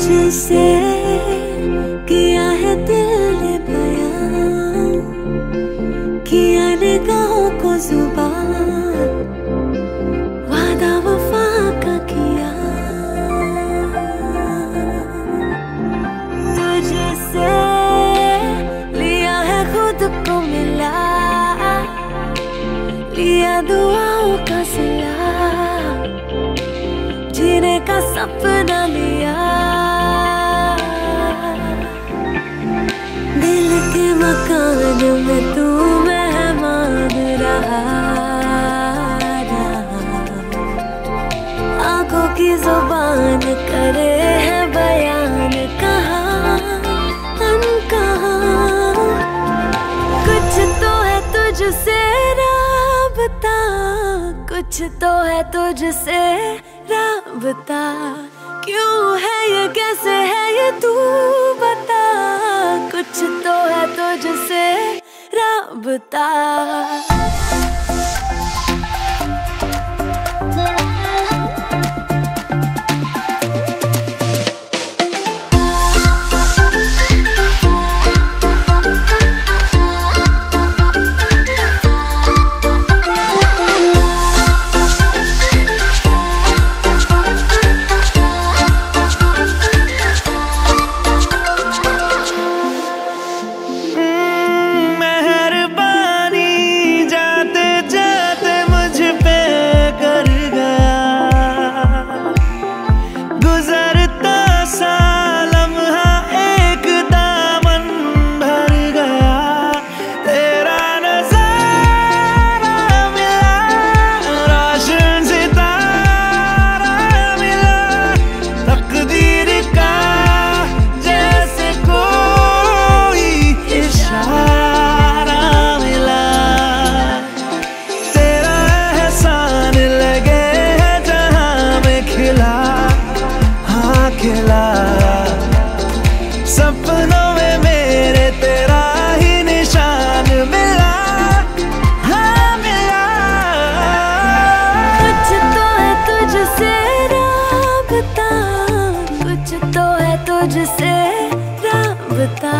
तुझसे किया है दिल ने बयान, किया निगाहों को ज़ुबान, वादा वफा का किया। तुझसे लिया है खुद को मिला, लिया दुआओं का सिला जीने का सपना लिया। ज़ुबान करे है बयान कहा कहा। कुछ तो है तुझसे राबता, कुछ तो है तुझसे राबता। क्यों है ये कैसे है ये तू बता? कुछ तो है तुझसे राबता। मुझसे राबता